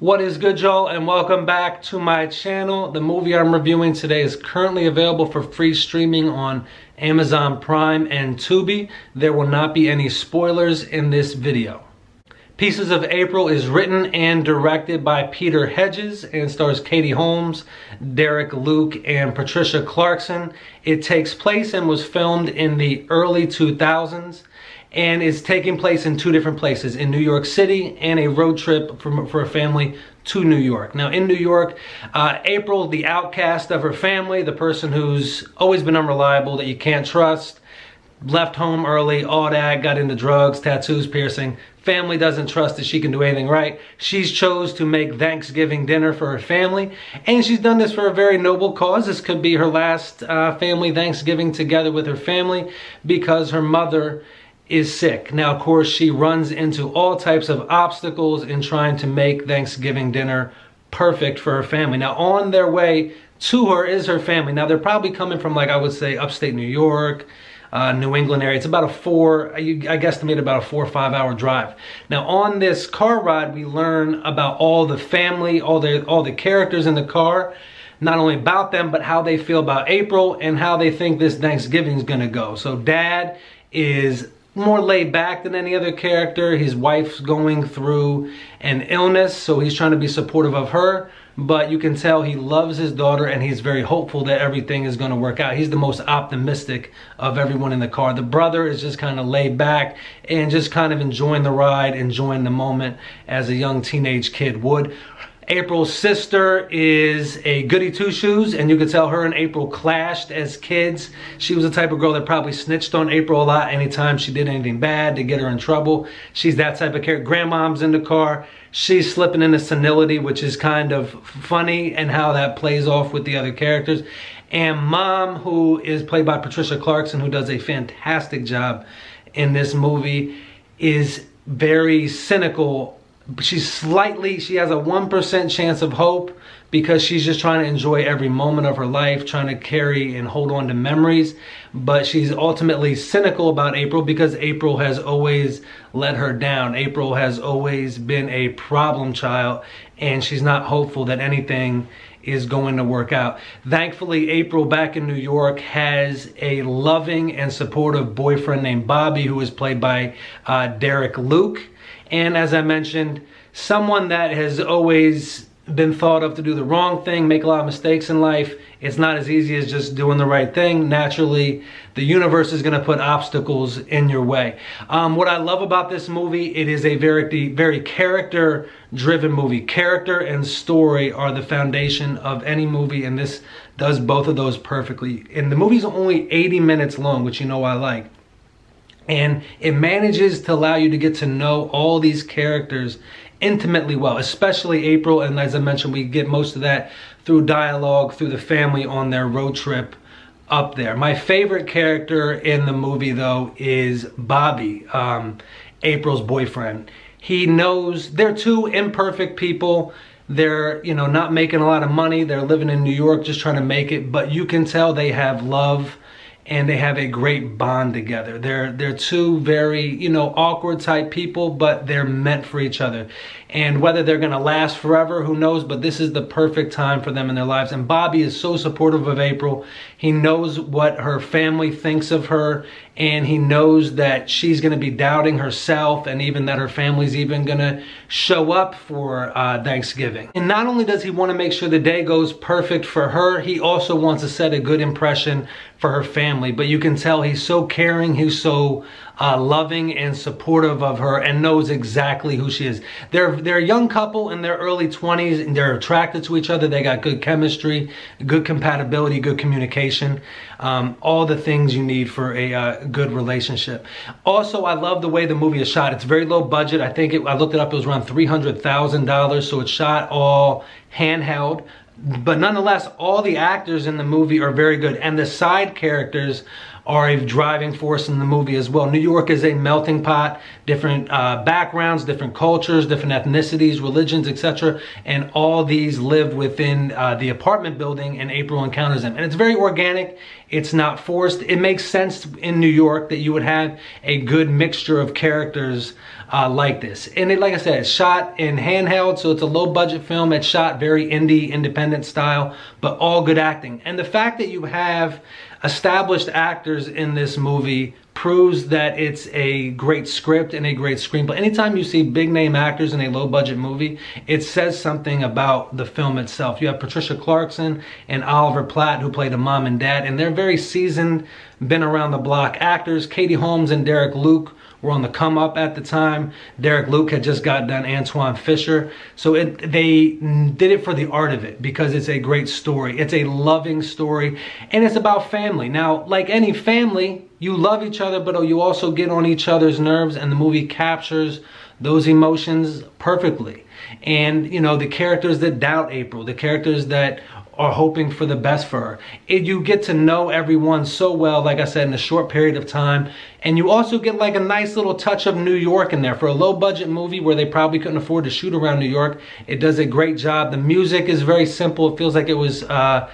What is good y'all and welcome back to my channel. The movie I'm reviewing today is currently available for free streaming on Amazon Prime and Tubi. There will not be any spoilers in this video. Pieces of April is written and directed by Peter Hedges and stars Katie Holmes, Derek Luke, and Patricia Clarkson. It takes place and was filmed in the early 2000s and is taking place in two different places in New York City and a road trip for, for a family to New York. Now, in New York, uh, April, the outcast of her family, the person who's always been unreliable, that you can't trust, left home early, all that, got into drugs, tattoos, piercing. Family doesn't trust that she can do anything right. She's chose to make Thanksgiving dinner for her family, and she's done this for a very noble cause. This could be her last uh, family Thanksgiving together with her family because her mother is sick. Now, of course, she runs into all types of obstacles in trying to make Thanksgiving dinner perfect for her family. Now, on their way to her is her family. Now, they're probably coming from, like I would say, upstate New York, uh, New England area. It's about a four, I guesstimate about a four or five hour drive. Now, on this car ride, we learn about all the family, all the, all the characters in the car not only about them, but how they feel about April and how they think this Thanksgiving is gonna go. So dad is more laid back than any other character. His wife's going through an illness, so he's trying to be supportive of her. But you can tell he loves his daughter and he's very hopeful that everything is going to work out. He's the most optimistic of everyone in the car. The brother is just kind of laid back and just kind of enjoying the ride, enjoying the moment as a young teenage kid would. April's sister is a goody two-shoes, and you could tell her and April clashed as kids. She was the type of girl that probably snitched on April a lot anytime she did anything bad to get her in trouble. She's that type of character. Grandmom's in the car. She's slipping into senility, which is kind of funny and how that plays off with the other characters. And mom, who is played by Patricia Clarkson, who does a fantastic job in this movie, is very cynical she's slightly, she has a 1% chance of hope because she's just trying to enjoy every moment of her life, trying to carry and hold on to memories. But she's ultimately cynical about April because April has always let her down. April has always been a problem child and she's not hopeful that anything is going to work out. Thankfully, April back in New York has a loving and supportive boyfriend named Bobby who is played by uh, Derek Luke. And as I mentioned, someone that has always been thought of to do the wrong thing, make a lot of mistakes in life. It's not as easy as just doing the right thing. Naturally, the universe is going to put obstacles in your way. Um, what I love about this movie, it is a very, very character-driven movie. Character and story are the foundation of any movie, and this does both of those perfectly. And the movie's only 80 minutes long, which you know I like and it manages to allow you to get to know all these characters intimately well, especially April. And as I mentioned, we get most of that through dialogue, through the family on their road trip up there. My favorite character in the movie, though, is Bobby, um, April's boyfriend. He knows they're two imperfect people. They're, you know, not making a lot of money. They're living in New York just trying to make it. But you can tell they have love and they have a great bond together. They're they're two very, you know, awkward type people, but they're meant for each other. And whether they're going to last forever, who knows, but this is the perfect time for them in their lives. And Bobby is so supportive of April. He knows what her family thinks of her and he knows that she's going to be doubting herself and even that her family's even going to show up for uh, Thanksgiving. And not only does he want to make sure the day goes perfect for her, he also wants to set a good impression for her family. But you can tell he's so caring, he's so uh, loving and supportive of her and knows exactly who she is. They're, they're a young couple in their early 20s and they're attracted to each other. They got good chemistry, good compatibility, good communication, um, all the things you need for a uh, good relationship. Also, I love the way the movie is shot. It's very low budget. I think it, I looked it up, it was around $300,000. So it's shot all handheld but nonetheless all the actors in the movie are very good and the side characters are a driving force in the movie as well. New York is a melting pot, different uh, backgrounds, different cultures, different ethnicities, religions, etc. And all these live within uh, the apartment building and April encounters them. And it's very organic. It's not forced. It makes sense in New York that you would have a good mixture of characters uh, like this. And it, like I said, it's shot in handheld, so it's a low budget film. It's shot very indie, independent style, but all good acting. And the fact that you have established actors in this movie proves that it's a great script and a great screenplay. Anytime you see big name actors in a low budget movie, it says something about the film itself. You have Patricia Clarkson and Oliver Platt who play the mom and dad, and they're very seasoned, been around the block actors. Katie Holmes and Derek Luke were on the come up at the time. Derek Luke had just got done Antwone Fisher. So it, they did it for the art of it because it's a great story. It's a loving story and it's about family. Now, like any family, you love each other, but you also get on each other's nerves and the movie captures those emotions perfectly. And, you know, the characters that doubt April, the characters that are hoping for the best for her. It, you get to know everyone so well, like I said, in a short period of time. And you also get like a nice little touch of New York in there. For a low budget movie where they probably couldn't afford to shoot around New York, it does a great job. The music is very simple. It feels like it was... Uh,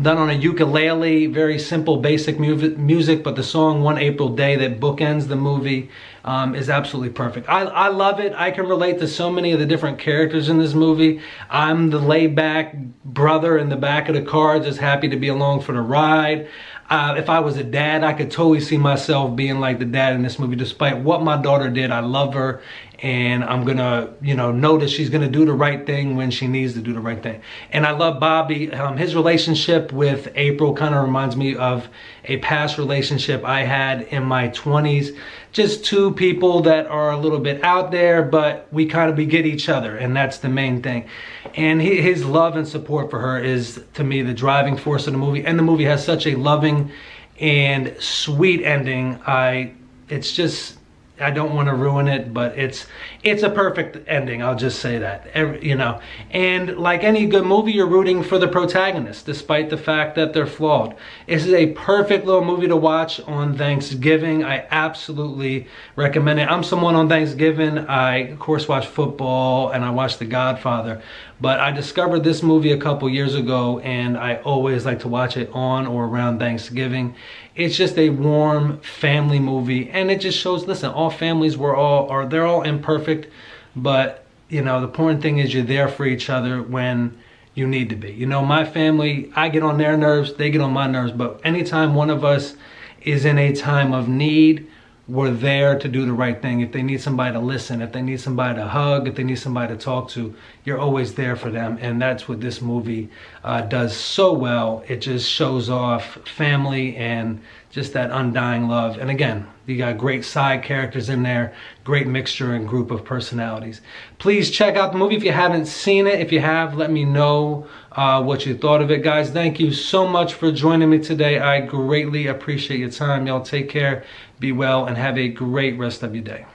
done on a ukulele, very simple, basic mu music, but the song One April Day that bookends the movie um, is absolutely perfect. I, I love it. I can relate to so many of the different characters in this movie. I'm the laid back brother in the back of the car, just happy to be along for the ride. Uh, if I was a dad, I could totally see myself being like the dad in this movie. Despite what my daughter did, I love her and I'm gonna, you know, know that she's gonna do the right thing when she needs to do the right thing. And I love Bobby. Um, his relationship with April kind of reminds me of a past relationship I had in my 20s. Just two people that are a little bit out there, but we kind of we get each other, and that's the main thing. And he, his love and support for her is, to me, the driving force of the movie. And the movie has such a loving and sweet ending. I, it's just I don't want to ruin it, but it's it's a perfect ending. I'll just say that. Every, you know, and like any good movie, you're rooting for the protagonist, despite the fact that they're flawed. This is a perfect little movie to watch on Thanksgiving. I absolutely recommend it. I'm someone on Thanksgiving. I of course watch football and I watch The Godfather, but I discovered this movie a couple years ago, and I always like to watch it on or around Thanksgiving. It's just a warm family movie, and it just shows. Listen, all families were all are they're all imperfect, but you know the important thing is you're there for each other when you need to be. You know, my family, I get on their nerves, they get on my nerves, but anytime one of us is in a time of need, we're there to do the right thing. If they need somebody to listen, if they need somebody to hug, if they need somebody to talk to, you're always there for them. And that's what this movie uh, does so well. It just shows off family and just that undying love. And again, you got great side characters in there, great mixture and group of personalities. Please check out the movie if you haven't seen it. If you have, let me know uh, what you thought of it. Guys, thank you so much for joining me today. I greatly appreciate your time. Y'all take care, be well, and have a great rest of your day.